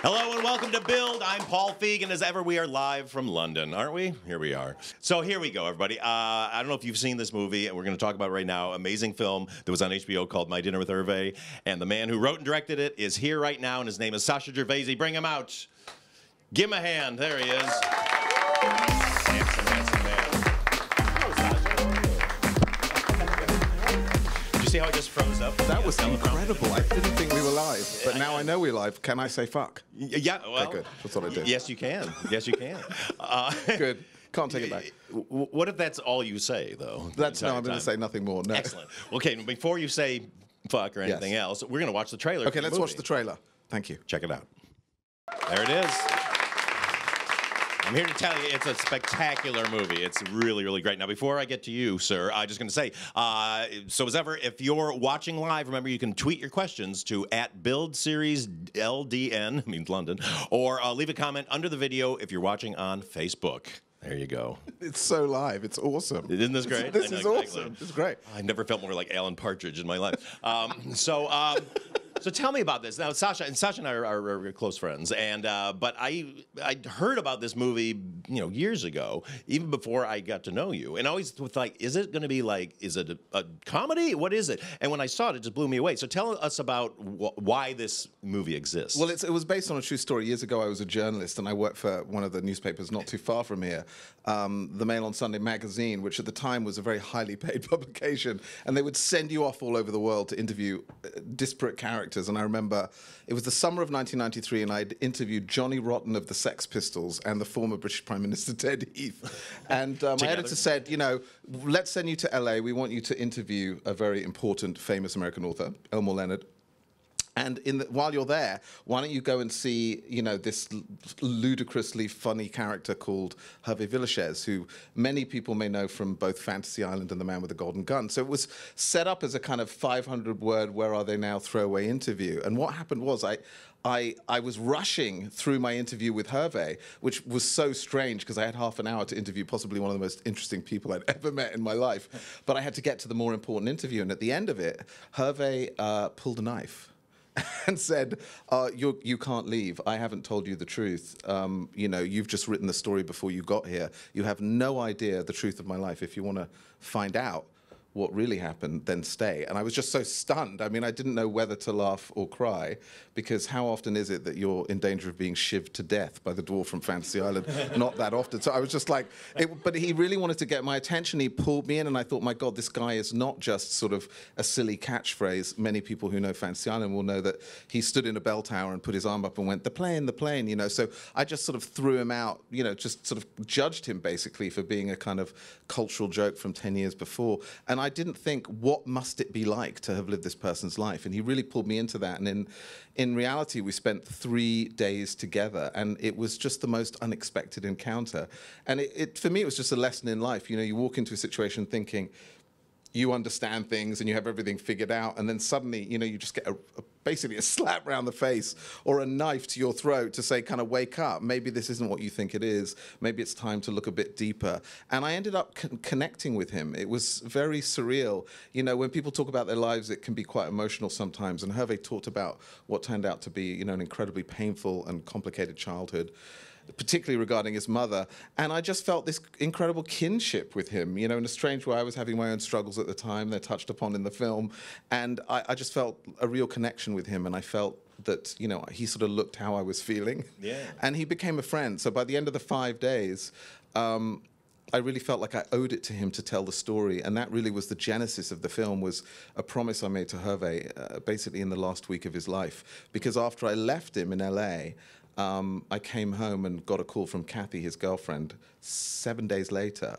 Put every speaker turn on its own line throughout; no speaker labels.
Hello and welcome to Build. I'm Paul Feig, and as ever, we are live from London, aren't we? Here we are. So here we go, everybody. Uh, I don't know if you've seen this movie, and we're going to talk about it right now. Amazing film that was on HBO called My Dinner with Hervé, and the man who wrote and directed it is here right now, and his name is Sacha Gervasi. Bring him out. Give him a hand. There he is. Handsome, handsome man. Hello, Sacha. Did you see how I just froze up?
That was incredible. I didn't but now I know we're live. Can I say fuck?
Yeah, well,
good. That's what I did.
Yes, you can. Yes, you can. Uh,
Good. Can't take it back.
What if that's all you say, though?
That's no. I'm going to say nothing more. No.
Excellent. Okay, before you say fuck or anything
Yes.
else, we're going to watch the trailer.
Okay, let's watch
movie.
the trailer. Thank you.
Check it out. There it is. I'm here to tell you it's a spectacular movie. It's really, really great. Now, before I get to you, sir, I'm just going to say uh, so, as ever, if you're watching live, remember you can tweet your questions to at Build Series LDN, means London, or uh, leave a comment under the video if you're watching on Facebook. There you go.
It's so live. It's awesome.
Isn't this great?
This
I know,
is
exactly.
awesome. It's great.
I never felt more like Alan Partridge in my life. Um, so, um, so tell me about this now. Sacha and Sacha and I are, are, are close friends, and uh, but I I heard about this movie you know years ago, even before I got to know you, and always was like, is it going to be like, is it a, a comedy? What is it? And when I saw it, it just blew me away. So tell us about wh- why this movie exists.
Well, it was based on a true story. Years ago, I was a journalist and I worked for one of the newspapers not too far from here, um, the Mail on Sunday magazine, which at the time was a very highly paid publication. And they would send you off all over the world to interview uh, disparate characters. And I remember it was the summer of 1993, and I'd interviewed Johnny Rotten of the Sex Pistols and the former British Prime Minister Ted Heath. And um, my editor said, you know, let's send you to LA. We want you to interview a very important, famous American author, Elmore Leonard. And in the, while you're there, why don't you go and see, you know, this ludicrously funny character called Hervé Villechaize, who many people may know from both Fantasy Island and The Man with the Golden Gun. So it was set up as a kind of 500-word "Where are they now?" throwaway interview. And what happened was I. I, I was rushing through my interview with Hervé, which was so strange because I had half an hour to interview possibly one of the most interesting people I'd ever met in my life. But I had to get to the more important interview. And at the end of it, Hervé uh, pulled a knife and said, uh, you you can't leave. I haven't told you the truth. Um, you know, you've just written the story before you got here. You have no idea the truth of my life. If you want to find out what really happened, then stay. And I was just so stunned. I mean, I didn't know whether to laugh or cry because how often is it that you're in danger of being shivved to death by the dwarf from Fantasy Island? Not that often. So I was just like, it, but he really wanted to get my attention. He pulled me in, and I thought, my God, this guy is not just sort of a silly catchphrase. Many people who know Fantasy Island will know that he stood in a bell tower and put his arm up and went, the plane, the plane, you know. So I just sort of threw him out, you know, just sort of judged him basically for being a kind of cultural joke from 10 years before. And I didn't think, what must it be like to have lived this person's life? And he really pulled me into that. And in, in reality, we spent three days together, and it was just the most unexpected encounter. And it, it, for me, it was just a lesson in life. You know, you walk into a situation thinking, you understand things and you have everything figured out, and then suddenly, you know, you just get a, a, basically a slap round the face or a knife to your throat to say, kind of wake up. Maybe this isn't what you think it is. Maybe it's time to look a bit deeper. And I ended up con- connecting with him. It was very surreal. You know, when people talk about their lives, it can be quite emotional sometimes. And Hervé talked about what turned out to be, you know, an incredibly painful and complicated childhood particularly regarding his mother. And I just felt this incredible kinship with him, you know, in a strange way. I was having my own struggles at the time, they're touched upon in the film. And I, I just felt a real connection with him. And I felt that, you know, he sort of looked how I was feeling.
Yeah.
And he became a friend. So by the end of the five days, um, I really felt like I owed it to him to tell the story, and that really was the genesis of the film. Was a promise I made to Hervé, uh, basically in the last week of his life, because after I left him in LA, um, I came home and got a call from Kathy, his girlfriend, seven days later.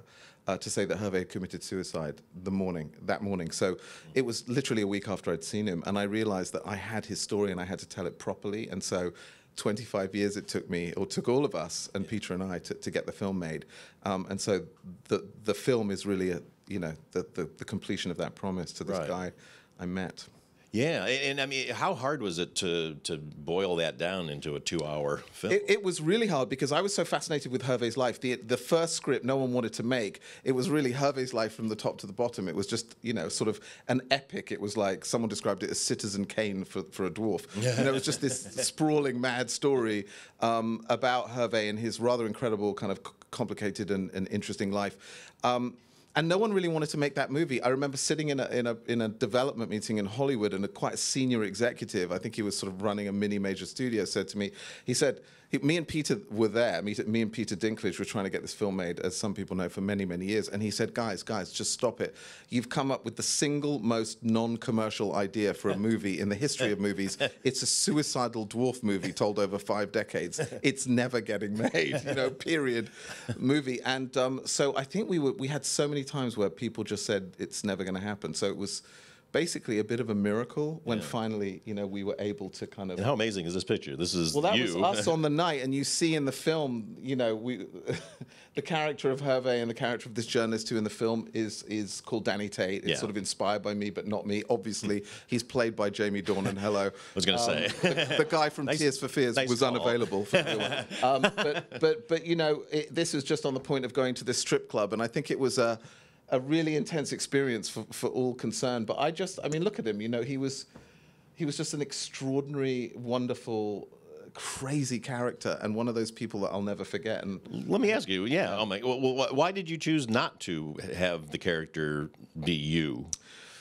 Uh, to say that Hervé had committed suicide the morning that morning, so it was literally a week after I'd seen him, and I realised that I had his story and I had to tell it properly. And so, 25 years it took me, or took all of us, and Peter and I, to, to get the film made. Um, and so the the film is really a you know the the, the completion of that promise to this
Right.
guy I met.
Yeah, and, and I mean, how hard was it to to boil that down into a two-hour film?
It, it was really hard because I was so fascinated with Hervé's life. The the first script no one wanted to make. It was really Hervé's life from the top to the bottom. It was just you know sort of an epic. It was like someone described it as Citizen Kane for, for a dwarf. know, it was just this sprawling mad story um, about Hervé and his rather incredible kind of complicated and, and interesting life. Um, and no one really wanted to make that movie. I remember sitting in a in a in a development meeting in Hollywood, and a quite senior executive, I think he was sort of running a mini major studio, said to me, he said, he, me and Peter were there. Me, me and Peter Dinklage were trying to get this film made, as some people know, for many many years. And he said, guys, guys, just stop it. You've come up with the single most non-commercial idea for a movie in the history of movies. It's a suicidal dwarf movie told over five decades. It's never getting made. You know, period. Movie. And um, so I think we were we had so many times where people just said it's never going to happen. So it was basically a bit of a miracle when finally, you know, we were able to kind of.
and how amazing is this picture? This is
Well, that
you.
was us on the night, and you see in the film, you know, we, the character of Hervé and the character of this journalist who in the film is is called Danny Tate. It's
Yeah.
sort of inspired by me, but not me. Obviously, he's played by Jamie Dornan. Hello. I
was gonna say.
the, the guy from
Nice-
Tears for Fears
nice
was
call.
unavailable. For um, but but but you know, it, this was just on the point of going to this strip club, and I think it was a a really intense experience for, for all concerned. But I just, I mean, look at him. You know, he was he was just an extraordinary, wonderful, uh, crazy character, and one of those people that I'll never forget. And
Let me ask you. Yeah. Oh my. Well, why did you choose not to have the character be you?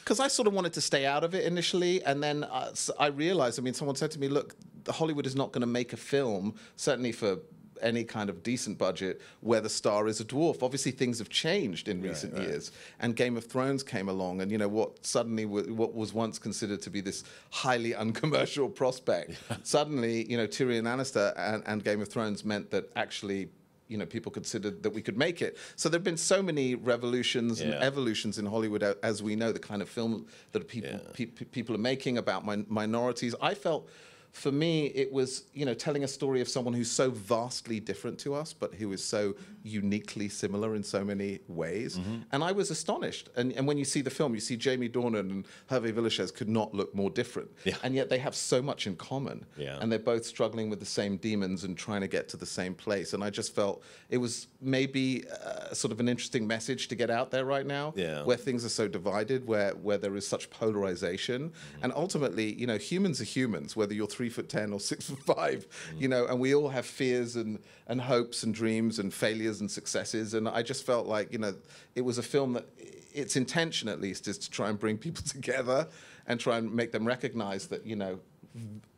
because I sort of wanted to stay out of it initially, and then uh, I realized. I mean, someone said to me, "Look, Hollywood is not going to make a film, certainly for." Any kind of decent budget where the star is a dwarf. Obviously, things have changed in recent years, and Game of Thrones came along, and you know what? Suddenly, w- what was once considered to be this highly uncommercial prospect, suddenly, you know, Tyrion Lannister and, and Game of Thrones meant that actually you know people considered that we could make it. So there've been so many revolutions and evolutions in Hollywood, as we know, the kind of film that people
Yeah.
pe- pe- people are making about min- minorities. I felt. For me, it was you know telling a story of someone who's so vastly different to us, but who is so uniquely similar in so many ways.
Mm-hmm.
And I was astonished. And, and when you see the film, you see Jamie Dornan and Hervé Villechaize could not look more different.
Yeah.
And yet they have so much in common.
Yeah.
And they're both struggling with the same demons and trying to get to the same place. And I just felt it was maybe uh, sort of an interesting message to get out there right now,
Yeah.
where things are so divided, where where there is such polarization, and ultimately, you know, humans are humans, whether you're three foot ten or six foot five, mm. you know, and we all have fears and and hopes and dreams and failures and successes. And I just felt like you know, it was a film that its intention at least is to try and bring people together and try and make them recognize that you know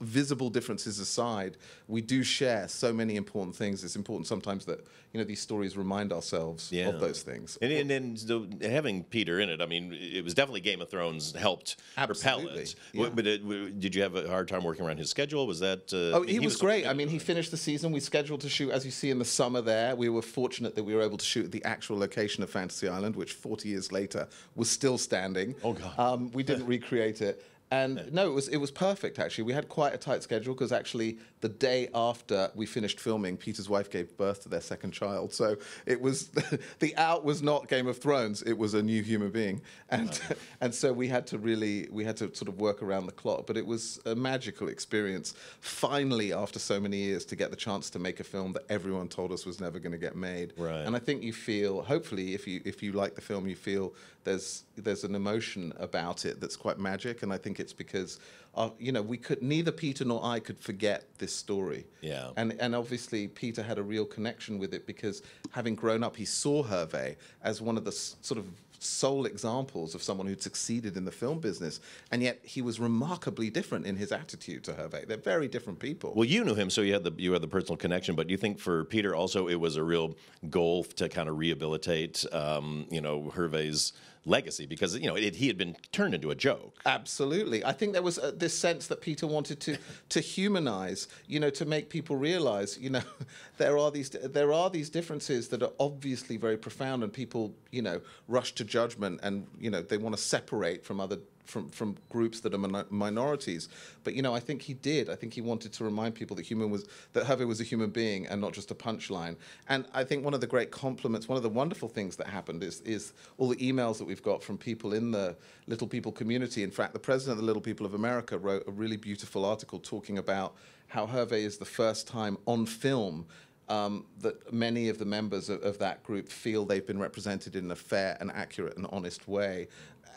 visible differences aside we do share so many important things it's important sometimes that you know these stories remind ourselves
Yeah.
of those things
And, and, and having Peter in it, I mean, it was definitely Game of Thrones helped propel it.
yeah.
But it, did you have a hard time working around his schedule? Was that? Uh,
Oh, he, was, great. I mean, he finished the season. We scheduled to shoot, as you see, in the summer there. We were fortunate that we were able to shoot at the actual location of Fantasy Island, which 40 years later was still standing.
Oh, God.
Um, we didn't recreate it. And no, it was it was perfect actually. We had quite a tight schedule because actually the day after we finished filming, Peter's wife gave birth to their second child. So it was the out was not Game of Thrones; it was a new human being, and and so we had to really we had to sort of work around the clock. But it was a magical experience. Finally, after so many years, to get the chance to make a film that everyone told us was never going to get made.
Right.
And I think you feel, hopefully, if you if you like the film, you feel there's there's an emotion about it that's quite magic, and I think it's because, uh, you know, we could neither Peter nor I could forget this story.
Yeah.
And and obviously Peter had a real connection with it because having grown up, he saw Hervé as one of the s- sort of sole examples of someone who'd succeeded in the film business, and yet he was remarkably different in his attitude to Hervé. They're very different people.
Well, you knew him, so you had the you had the personal connection. But do you think for Peter also it was a real goal to kind of rehabilitate, um, you know, Hervé's legacy because you know it, he had been turned into a joke.
Absolutely. I think there was uh, this sense that Peter wanted to to humanize, you know, to make people realize, you know, there are these there are these differences that are obviously very profound and people, you know, rush to judgment and, you know, they want to separate from other from from groups that are min- minorities. But you know, I think he did. I think he wanted to remind people that human was that Hervé was a human being and not just a punchline. And I think one of the great compliments, one of the wonderful things that happened is is all the emails that we've got from people in the Little People community. In fact, the president of the Little People of America wrote a really beautiful article talking about how Hervé is the first time on film um, that many of the members of, of, that group feel they've been represented in a fair and accurate and honest way,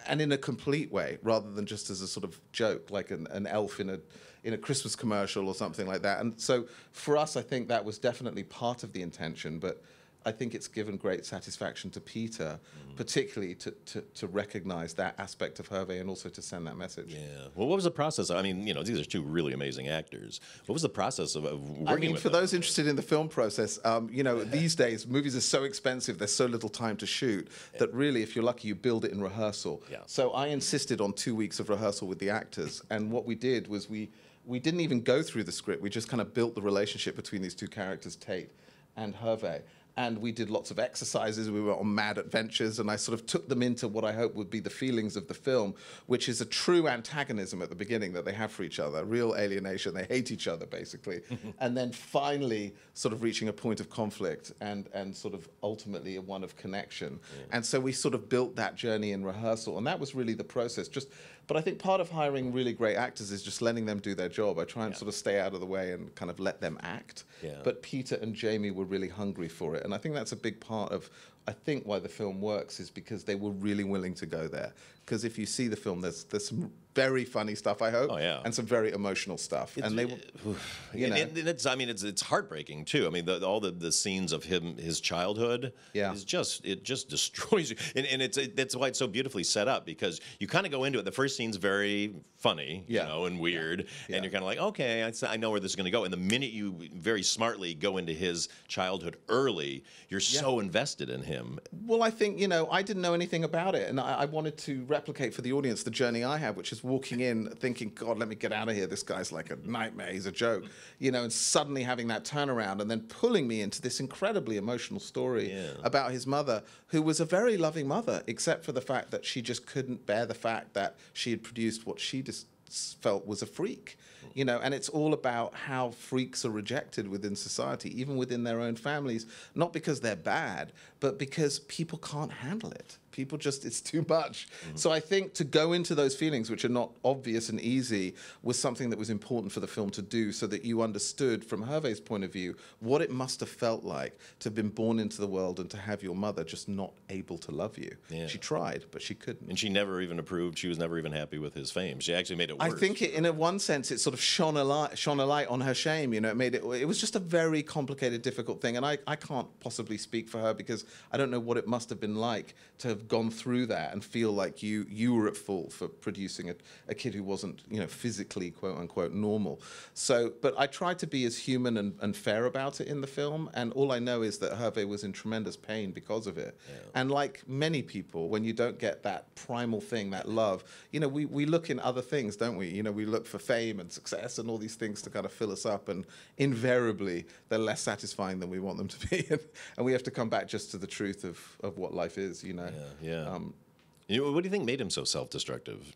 and in a complete way, rather than just as a sort of joke, like an, an elf in a in a Christmas commercial or something like that. And so, for us, I think that was definitely part of the intention, but. I think it's given great satisfaction to Peter, mm. particularly to, to, to, recognize that aspect of Hervé and also to send that message.
Yeah. Well, what was the process? I mean, you know, these are two really amazing actors. What was the process of, of working
I mean, for
them?
those interested in the film process, um, you know, these days movies are so expensive, there's so little time to shoot that really, if you're lucky, you build it in rehearsal.
Yeah.
So I insisted on two weeks of rehearsal with the actors, and what we did was we we didn't even go through the script. We just kind of built the relationship between these two characters, Tate and Hervé and we did lots of exercises. We were on mad adventures, and I sort of took them into what I hope would be the feelings of the film, which is a true antagonism at the beginning that they have for each other, real alienation. They hate each other basically, and then finally sort of reaching a point of conflict and and sort of ultimately a one of connection. Yeah. And so we sort of built that journey in rehearsal, and that was really the process. Just but I think part of hiring really great actors is just letting them do their job. I try and yeah. sort of stay out of the way and kind of let them act.
Yeah.
But Peter and Jamie were really hungry for it. And I think that's a big part of I think why the film works is because they were really willing to go there. Because if you see the film, there's there's some very funny stuff, I hope,
oh, yeah.
and some very emotional stuff.
It's,
and they,
you know, and, it's I mean it's it's heartbreaking too. I mean the, all the, the scenes of him his childhood
yeah.
is just it just destroys you, and, and it's it, that's why it's so beautifully set up because you kind of go into it. The first scene's very funny,
yeah.
you know, and weird,
yeah.
and you're kind of like, okay, I, I know where this is going to go. And the minute you very smartly go into his childhood early, you're so invested in him
well, I think, you know, I didn't know anything about it. And I, I, wanted to replicate for the audience the journey I had, which is walking in thinking, God, let me get out of here. This guy's like a nightmare. He's a joke. You know, and suddenly having that turnaround and then pulling me into this incredibly emotional story
yeah.
about his mother, who was a very loving mother, except for the fact that she just couldn't bear the fact that she had produced what she just felt was a freak you know, and it's all about how freaks are rejected within society, even within their own families, not because they're bad, but because people can't handle it people just it's too much. Mm-hmm. so i think to go into those feelings which are not obvious and easy was something that was important for the film to do so that you understood from hervé's point of view what it must have felt like to have been born into the world and to have your mother just not able to love you.
Yeah.
she tried but she couldn't.
And she never even approved she was never even happy with his fame. She actually made it worse.
i think it, in a one sense it sort of shone a light shone a light on her shame you know it made it it was just a very complicated difficult thing. And i, I can't possibly speak for her because i don't know what it must have been like to have gone through that and feel like you you were at fault for producing a, a kid who wasn't you know physically quote unquote normal. So, but I tried to be as human and, and fair about it in the film, and all I know is that Hervé was in tremendous pain because of it.
Yeah.
And like many people, when you don't get that primal thing, that love, you know, we, we look in other things, don't we? You know, we look for fame and success and all these things to kind of fill us up, and invariably they're less satisfying than we want them to be, and we have to come back just to the truth of, of what life is, you know.
Yeah, yeah. Um, you know, what do you think made him so self-destructive?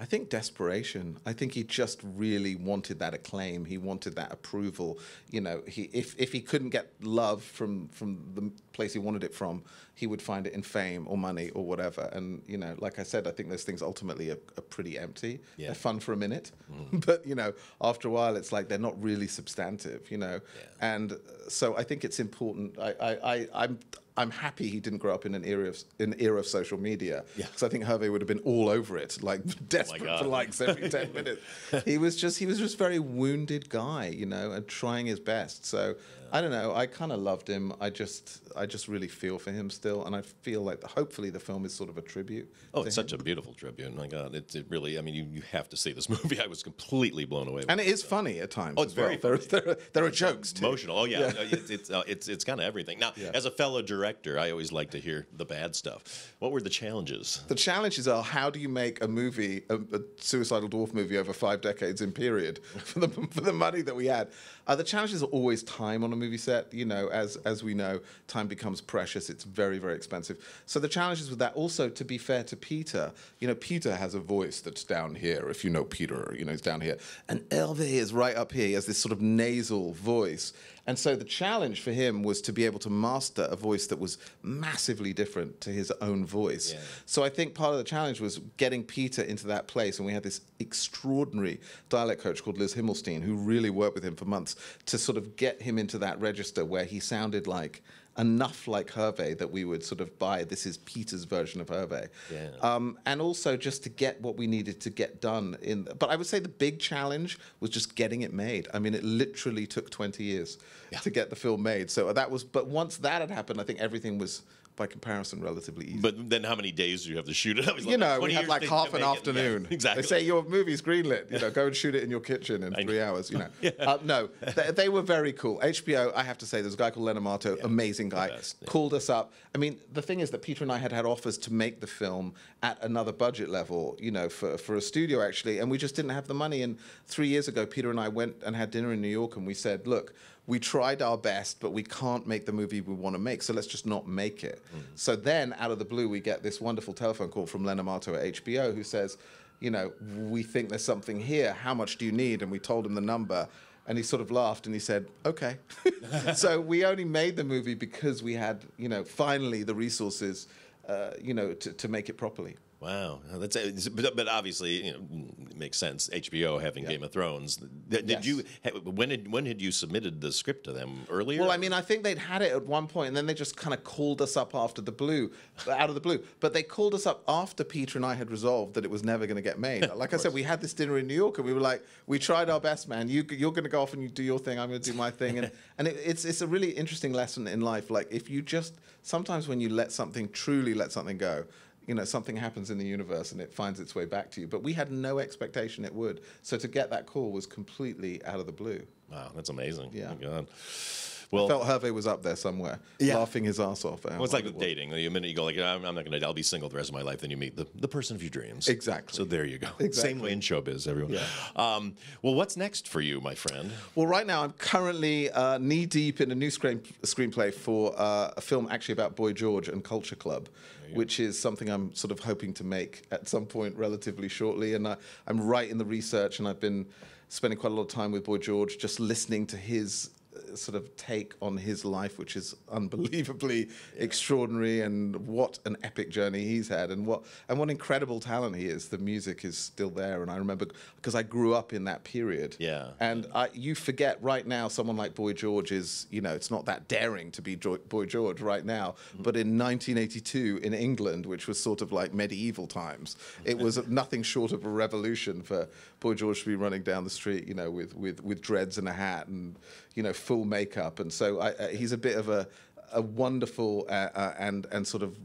I think desperation. I think he just really wanted that acclaim. He wanted that approval. You know, he if if he couldn't get love from from the place he wanted it from, he would find it in fame or money or whatever. And you know, like I said, I think those things ultimately are, are pretty empty.
Yeah.
They're fun for a minute,
mm.
but you know, after a while, it's like they're not really substantive. You know,
yeah.
and so I think it's important. I I, I I'm I'm happy he didn't grow up in an era of an era of social media. Because I think Hervé would have been all over it, like desperate
oh
for likes every ten minutes. He was just he was just a very wounded guy, you know, and trying his best. So I don't know. I kind of loved him. I just, I just really feel for him still, and I feel like the, hopefully the film is sort of a tribute.
Oh, it's him. such a beautiful tribute. My God, it, it really. I mean, you, you have to see this movie. I was completely blown away.
and it is funny at times.
Oh, it's very
well. there, there, are, there are jokes too.
Emotional. Oh yeah, yeah. it's it's, uh, it's it's kind of everything. Now, yeah. as a fellow director, I always like to hear the bad stuff. What were the challenges?
The challenges are how do you make a movie, a, a suicidal dwarf movie over five decades in period for the for the money that we had. Uh, the challenges are always time on a movie set. You know, as as we know, time becomes precious. It's very very expensive. So the challenges with that. Also, to be fair to Peter, you know, Peter has a voice that's down here. If you know Peter, you know, he's down here, and Hervé is right up here. He has this sort of nasal voice. And so the challenge for him was to be able to master a voice that was massively different to his own voice.
Yeah.
So I think part of the challenge was getting Peter into that place, and we had this extraordinary dialect coach called Liz Himelstein, who really worked with him for months to sort of get him into that register where he sounded like enough like Hervé that we would sort of buy this is Peter's version of Hervé.
Yeah.
Um, and also just to get what we needed to get done in. But I would say the big challenge was just getting it made. I mean, it literally took 20 years to get the film made. So that was. But once that had happened, I think everything was. By comparison, relatively easy.
But then how many days do you have to shoot it?
You
like,
know, we
years
like half an
it. Yeah,
afternoon.
exactly.
They say your movie's greenlit. You know, go and shoot it in your kitchen in three hours. You know. uh, no, they, they were very cool. HBO, I have to say, there's a guy called Len Amato, amazing guy,
best, yeah.
called us up. I mean, the thing is that Peter and I had had offers to make the film at another budget level, you know, for, for a studio actually, and we just didn't have the money. And three years ago, Peter and I went and had dinner in New York, and we said, look, we tried our best, but we can't make the movie we want to make, so let's just not make it. So then, out of the blue, we get this wonderful telephone call from Len Amato at HBO who says, you know, we think there's something here. How much do you need? And we told him the number. And he sort of laughed and he said, okay. so we only made the movie because we had, you know, finally the resources, uh, you know, to, to make it properly.
Wow, that's uh, it's- but, but obviously you know, it makes sense. HBO having Game of Thrones. Did, did
Yes.
you when did when had you submitted the script to them earlier?
Well, I mean, I think they'd had it at one point, and then they just kind of called us up after the blue, out of the blue. But they called us up after Peter and I had resolved that it was never going to get made. Like I said, we had this dinner in New York, and we were like, we tried our best, man. You, you're going to go off and you do your thing. I'm going to do my thing, and and it, it's it's a really interesting lesson in life. Like if you just sometimes when you let something truly let something go. You know, something happens in the universe and it finds its way back to you. But we had no expectation it would. So to get that call was completely out of the blue.
wow, that's amazing.
Yeah.
Oh my God. Well, I
felt Hervé was up there somewhere,
Yeah.
laughing his ass off. at how
Well, it's like with
it was.
dating. The minute you go like, I'm, I'm not going to, I'll be single the rest of my life. Then you meet the, the person of your dreams.
Exactly.
So there you go.
Exactly.
Same way in showbiz, everyone.
Yeah.
Um, well, what's next for you, my friend?
Well, right now I'm currently uh, knee deep in a new screen, screenplay for uh, a film actually about Boy George and Culture Club, which is something I'm sort of hoping to make at some point relatively shortly. And I, I'm right in the research, and I've been spending quite a lot of time with Boy George, just listening to his sort of take on his life, which is unbelievably extraordinary, and what an epic journey he's had, and what and what incredible talent he is. The music is still there, and I remember because I grew up in that period.
Yeah.
And I, you forget right now, someone like Boy George is, you know, it's not that daring to be Boy George right now. Mm-hmm. But in 1982 in England, which was sort of like medieval times, it was nothing short of a revolution for Boy George to be running down the street, you know, with, with, with dreads and a hat and, you know, full makeup. And so I, uh, he's a bit of a, a wonderful uh, uh, and, and sort of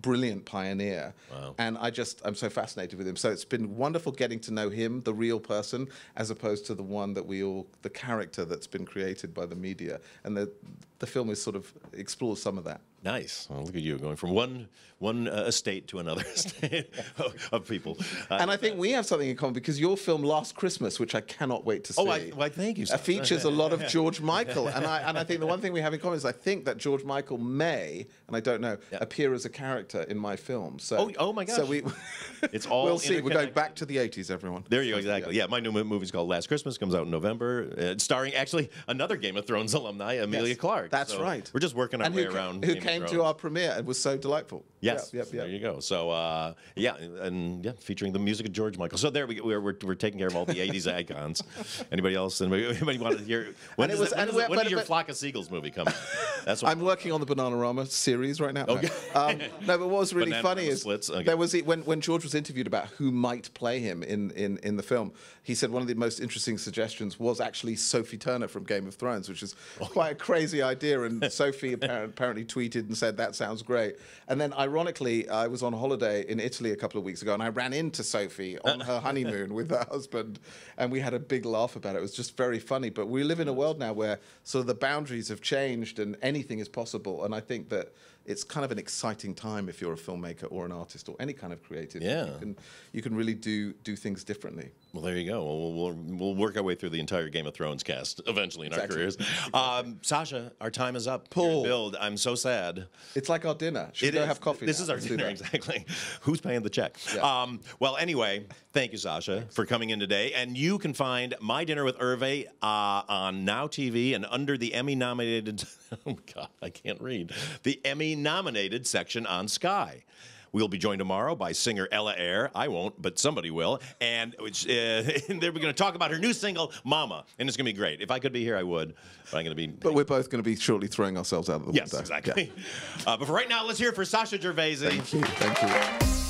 brilliant pioneer.
Wow.
And I just, I'm so fascinated with him. So it's been wonderful getting to know him, the real person, as opposed to the one that we all, the character that's been created by the media. And the, the film is sort of explores some of that.
Nice. Well, look at you going from one one uh, estate to another estate of people. Uh,
And I think we have something in common because your film Last Christmas, which I cannot wait to see,
oh, I, well, thank you.
features a lot of George Michael. And I, and I think the one thing we have in common is I think that George Michael may, and I don't know,
Yeah.
appear as a character in my film. So,
Oh, oh my
So we,
It's all
we'll see. We're going back to the 80s, everyone.
There you go. Exactly. Yeah, my new mo- movie's called Last Christmas. Comes out in November. Uh, starring actually another Game of Thrones alumni, Emilia
Yes,
Clarke.
that's
So
right.
We're just working our
and
way around.
who
Game of
came to our premiere and was so delightful.
Yes.
Yep, yep,
There you go. So uh, yeah, and yeah, featuring the music of George Michael. So there we go. We're, we're, we're taking care of all the '80s icons. Anybody else? Anybody, anybody want to hear? When
And it was-
it-
and
does when
but-
your Flock of Seagulls movie come? That's what
I'm working on the Bananarama series right now. No.
Okay.
Um, no, but what was really funny is
okay.
there was when when George was interviewed about who might play him in, in in the film. He said one of the most interesting suggestions was actually Sophie Turner from Game of Thrones, which is
Oh.
quite a crazy idea. And Sophie apparent, apparently tweeted and said that sounds great. And then ironically, I was on holiday in Italy a couple of weeks ago, and I ran into Sophie on her honeymoon with her husband, and we had a big laugh about it. It was just very funny. But we live in a world now where sort of the boundaries have changed and anything is possible. And I think that it's kind of an exciting time if you're a filmmaker or an artist or any kind of creative.
Yeah.
You can, you can really do do things differently.
Well, there you go. We'll, we'll, we'll work our way through the entire Game of Thrones cast eventually in
Exactly.
our careers. Um, Sacha, our time is up.
Paul.
Build. I'm so sad.
It's like our dinner. Should
It
we go
is.
have coffee?
This
now?
is our
Let's
dinner, exactly. Who's paying the check?
Yeah.
Um, well, anyway, thank you, Sacha, for coming in today. And you can find My Dinner with Hervé uh, on Now TV and under the Emmy nominated, oh God, I can't read, the Emmy nominated section on Sky. We'll be joined tomorrow by singer Ella Eyre. I won't, but somebody will. And which, uh, they're going to talk about her new single, Mama. And it's going to be great. If I could be here, I would. But I'm going to be.
But we're both going to be shortly throwing ourselves out of the
yes,
window.
exactly.
Yeah.
Uh, but for right now, let's hear it for Sacha Gervasi.
Thank you. Thank you.